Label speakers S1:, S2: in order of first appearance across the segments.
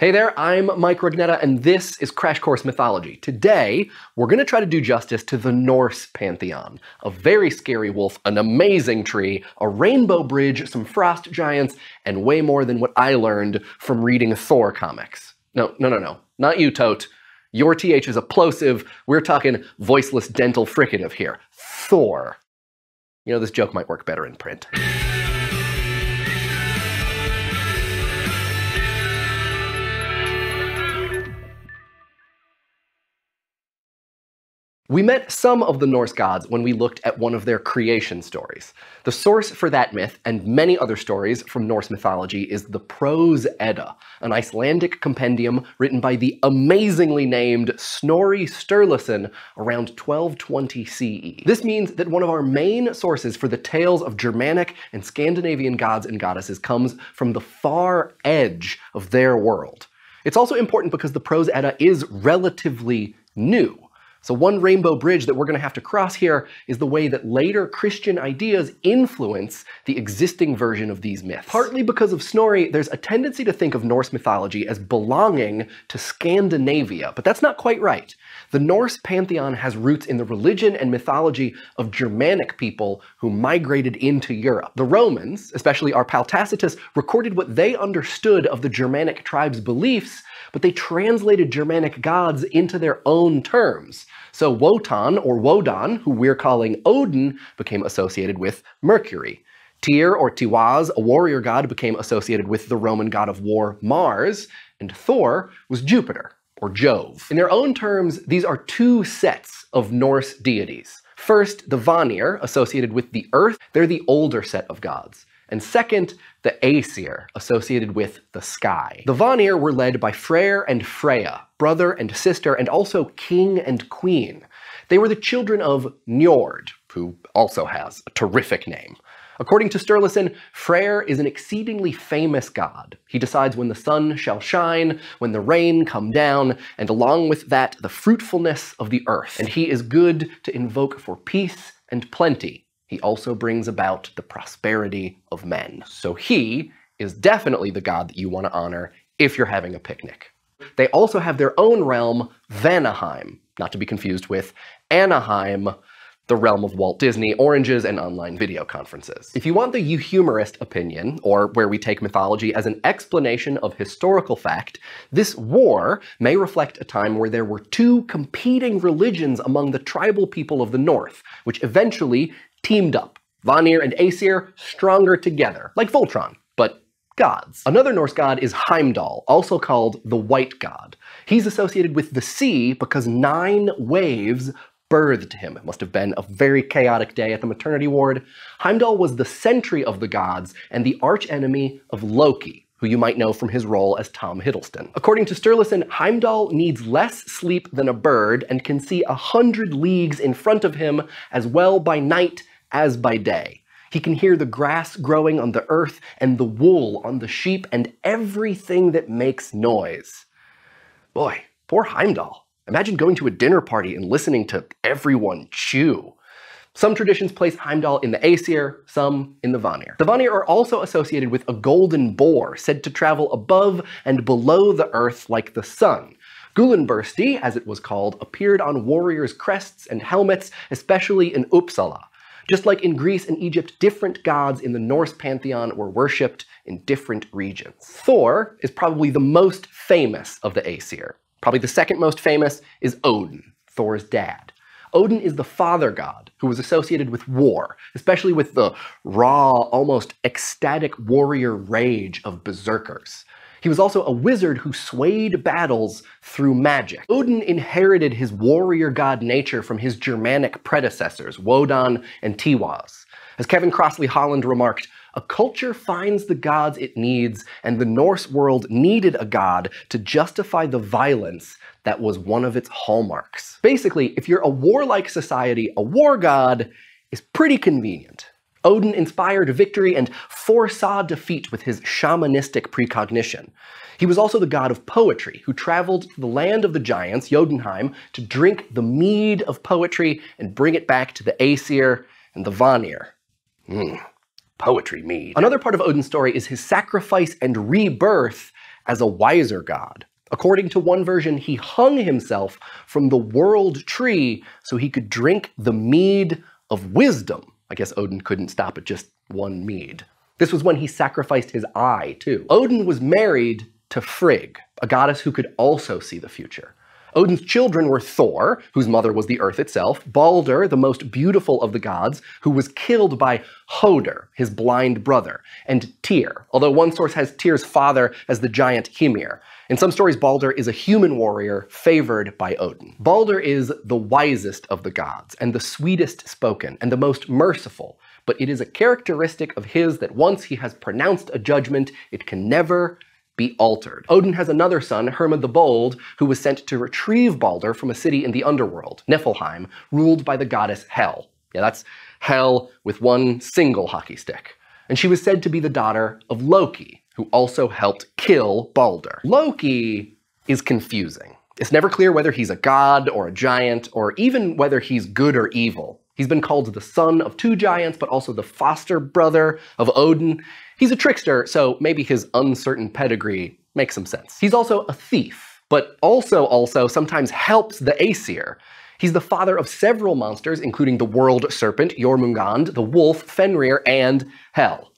S1: Hey there, I'm Mike Rugnetta, and this is Crash Course Mythology. Today, we're going to try to do justice to the Norse pantheon. A very scary wolf, an amazing tree, a rainbow bridge, some frost giants, and way more than what I learned from reading Thor comics. No, no, no, no. Not you, Thoth. Your TH is a plosive. We're talking voiceless dental fricative here. Thor. You know, this joke might work better in print. We met some of the Norse gods when we looked at one of their creation stories. The source for that myth, and many other stories from Norse mythology, is the Prose Edda, an Icelandic compendium written by the amazingly named Snorri Sturluson around 1220 CE. This means that one of our main sources for the tales of Germanic and Scandinavian gods and goddesses comes from the far edge of their world. It's also important because the Prose Edda is relatively new. So one rainbow bridge that we're going to have to cross here is the way that later Christian ideas influence the existing version of these myths. Partly because of Snorri, there's a tendency to think of Norse mythology as belonging to Scandinavia, but that's not quite right. The Norse pantheon has roots in the religion and mythology of Germanic people who migrated into Europe. The Romans, especially our pal Tacitus, recorded what they understood of the Germanic tribes' beliefs but they translated Germanic gods into their own terms. So Wotan, or Wodan, who we're calling Odin, became associated with Mercury. Tyr, or Tiwaz, a warrior god, became associated with the Roman god of war Mars, and Thor was Jupiter, or Jove. In their own terms, these are two sets of Norse deities. First, the Vanir, associated with the earth, they're the older set of gods and second, the Aesir, associated with the sky. The Vanir were led by Freyr and Freya, brother and sister, and also king and queen. They were the children of Njord, who also has a terrific name. According to Sturluson, Freyr is an exceedingly famous god. He decides when the sun shall shine, when the rain come down, and along with that, the fruitfulness of the earth. And he is good to invoke for peace and plenty, he also brings about the prosperity of men. So he is definitely the god that you want to honor if you're having a picnic. They also have their own realm, Vanaheim, not to be confused with Anaheim, the realm of Walt Disney, oranges, and online video conferences. If you want the euhemerist opinion, or where we take mythology as an explanation of historical fact, this war may reflect a time where there were two competing religions among the tribal people of the north, which eventually teamed up. Vanir and Aesir stronger together, like Voltron, but gods. Another Norse god is Heimdall, also called the White God. He's associated with the sea because nine waves birthed him. It must have been a very chaotic day at the maternity ward. Heimdall was the sentry of the gods and the archenemy of Loki, who you might know from his role as Tom Hiddleston. According to Sturluson, Heimdall needs less sleep than a bird and can see a hundred leagues in front of him as well by night as by day. He can hear the grass growing on the earth and the wool on the sheep and everything that makes noise. Boy, poor Heimdall. Imagine going to a dinner party and listening to everyone chew. Some traditions place Heimdall in the Aesir, some in the Vanir. The Vanir are also associated with a golden boar, said to travel above and below the earth like the sun. Gullinbursti, as it was called, appeared on warriors' crests and helmets, especially in Uppsala. Just like in Greece and Egypt, different gods in the Norse pantheon were worshipped in different regions. Thor is probably the most famous of the Aesir. Probably the second most famous is Odin, Thor's dad. Odin is the father god who was associated with war, especially with the raw, almost ecstatic warrior rage of berserkers. He was also a wizard who swayed battles through magic. Odin inherited his warrior god nature from his Germanic predecessors, Wodan and Tiwaz. As Kevin Crossley Holland remarked, a culture finds the gods it needs, and the Norse world needed a god to justify the violence that was one of its hallmarks. Basically, if you're a warlike society, a war god is pretty convenient. Odin inspired victory and foresaw defeat with his shamanistic precognition. He was also the god of poetry, who traveled to the land of the giants, Jotunheim, to drink the mead of poetry and bring it back to the Aesir and the Vanir. Mm, poetry mead. Another part of Odin's story is his sacrifice and rebirth as a wiser god. According to one version, he hung himself from the world tree so he could drink the mead of wisdom. I guess Odin couldn't stop at just one mead. This was when he sacrificed his eye, too. Odin was married to Frigg, a goddess who could also see the future. Odin's children were Thor, whose mother was the earth itself, Balder, the most beautiful of the gods, who was killed by Hoder, his blind brother, and Tyr, although one source has Tyr's father as the giant Hymir. In some stories, Balder is a human warrior favored by Odin. Balder is the wisest of the gods, and the sweetest spoken, and the most merciful, but it is a characteristic of his that once he has pronounced a judgment, it can never be altered. Odin has another son, Hermod the Bold, who was sent to retrieve Balder from a city in the underworld, Niflheim, ruled by the goddess Hel. Yeah, that's Hel with one single hockey stick. And she was said to be the daughter of Loki, who also helped kill Balder. Loki is confusing. It's never clear whether he's a god or a giant, or even whether he's good or evil. He's been called the son of two giants, but also the foster brother of Odin. He's a trickster, so maybe his uncertain pedigree makes some sense. He's also a thief, but also also sometimes helps the Aesir. He's the father of several monsters, including the world serpent, Jormungand, the wolf, Fenrir, and Hel.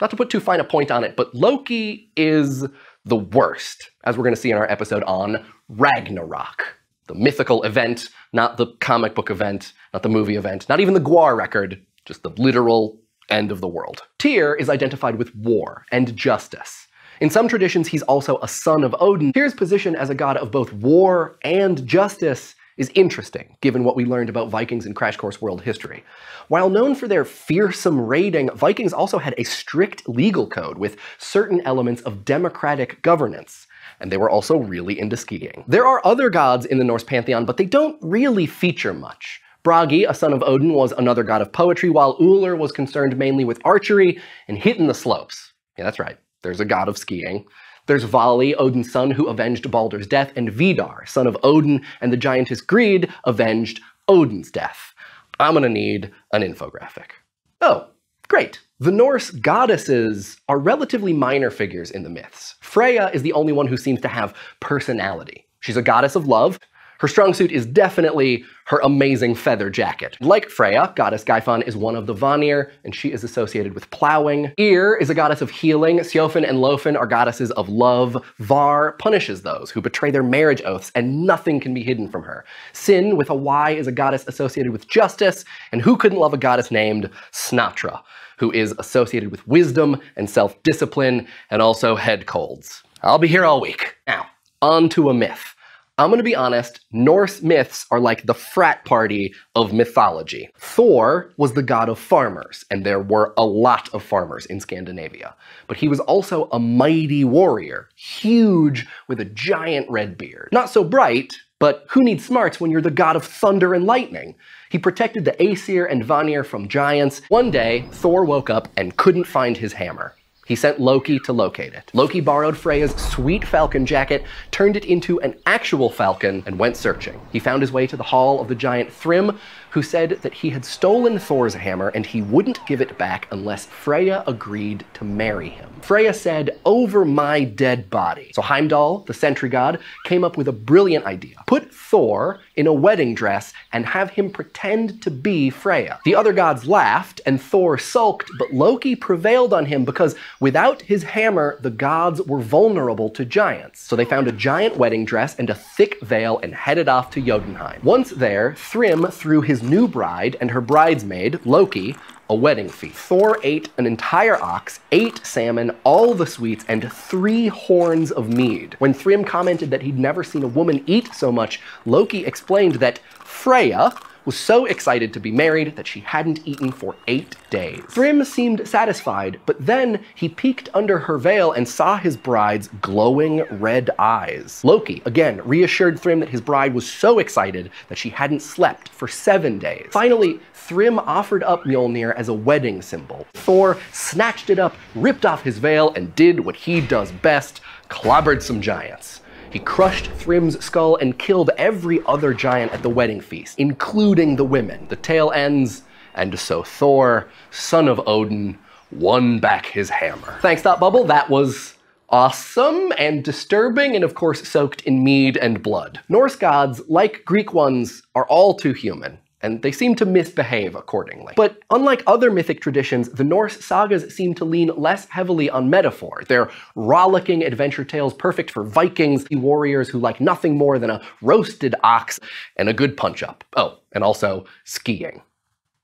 S1: Not to put too fine a point on it, but Loki is the worst, as we're going to see in our episode on Ragnarok. The mythical event, not the comic book event, not the movie event, not even the Gwar record, just the literal end of the world. Tyr is identified with war and justice. In some traditions, he's also a son of Odin. Tyr's position as a god of both war and justice is interesting, given what we learned about Vikings in Crash Course World History. While known for their fearsome raiding, Vikings also had a strict legal code with certain elements of democratic governance and they were also really into skiing. There are other gods in the Norse pantheon, but they don't really feature much. Bragi, a son of Odin, was another god of poetry, while Ullr was concerned mainly with archery and hitting the slopes. Yeah, that's right. There's a god of skiing. There's Vali, Odin's son, who avenged Balder's death, and Vidar, son of Odin and the giantess Grid, avenged Odin's death. I'm gonna need an infographic. Oh, great. The Norse goddesses are relatively minor figures in the myths. Freya is the only one who seems to have personality. She's a goddess of love, her strong suit is definitely her amazing feather jacket. Like Freya, goddess Geirfan is one of the Vanir, and she is associated with plowing. Ymir is a goddess of healing. Siofn and Lofn are goddesses of love. Var punishes those who betray their marriage oaths, and nothing can be hidden from her. Syn, with a Y, is a goddess associated with justice, and who couldn't love a goddess named Snotra, who is associated with wisdom and self-discipline, and also head colds. I'll be here all week. Now, on to a myth. I'm going to be honest, Norse myths are like the frat party of mythology. Thor was the god of farmers, and there were a lot of farmers in Scandinavia. But he was also a mighty warrior, huge with a giant red beard. Not so bright, but who needs smarts when you're the god of thunder and lightning? He protected the Aesir and Vanir from giants. One day, Thor woke up and couldn't find his hammer. He sent Loki to locate it. Loki borrowed Freya's sweet falcon jacket, turned it into an actual falcon, and went searching. He found his way to the hall of the giant Thrym, who said that he had stolen Thor's hammer and he wouldn't give it back unless Freya agreed to marry him. Freya said, over my dead body. So Heimdall, the sentry god, came up with a brilliant idea. Put Thor in a wedding dress and have him pretend to be Freya. The other gods laughed and Thor sulked, but Loki prevailed on him because without his hammer, the gods were vulnerable to giants. So they found a giant wedding dress and a thick veil and headed off to Jotunheim. Once there, Thrym threw his new bride and her bridesmaid, Loki, a wedding feast. Thor ate an entire ox, eight salmon, all the sweets, and three horns of mead. When Thrym commented that he'd never seen a woman eat so much, Loki explained that Freya, was so excited to be married that she hadn't eaten for eight days. Thrym seemed satisfied, but then he peeked under her veil and saw his bride's glowing red eyes. Loki, again, reassured Thrym that his bride was so excited that she hadn't slept for seven days. Finally, Thrym offered up Mjolnir as a wedding symbol. Thor snatched it up, ripped off his veil, and did what he does best, clobbered some giants. He crushed Thrym's skull and killed every other giant at the wedding feast, including the women. The tale ends, and so Thor, son of Odin, won back his hammer. Thanks, Thought Bubble. That was awesome and disturbing, and of course soaked in mead and blood. Norse gods, like Greek ones, are all too human and they seem to misbehave accordingly. But unlike other mythic traditions, the Norse sagas seem to lean less heavily on metaphor. They're rollicking adventure tales perfect for Vikings, warriors who like nothing more than a roasted ox and a good punch-up. Oh, and also skiing.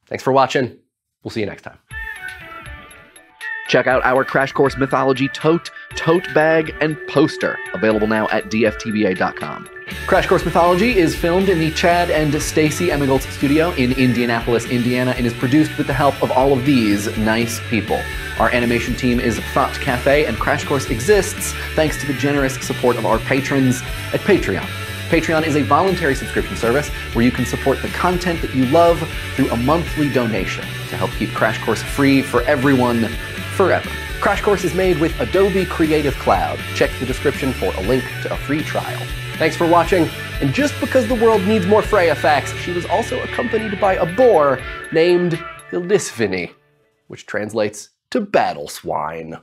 S1: Thanks for watching. We'll see you next time. Check out our Crash Course Mythology tote, tote bag, and poster, available now at dftba.com. Crash Course Mythology is filmed in the Chad and Stacy Emigholz studio in Indianapolis, Indiana, and is produced with the help of all of these nice people. Our animation team is Thought Cafe, and Crash Course exists thanks to the generous support of our patrons at Patreon. Patreon is a voluntary subscription service where you can support the content that you love through a monthly donation to help keep Crash Course free for everyone forever. Crash Course is made with Adobe Creative Cloud. Check the description for a link to a free trial. Thanks for watching, and just because the world needs more Freya facts, she was also accompanied by a boar named Hildisvini, which translates to battle swine.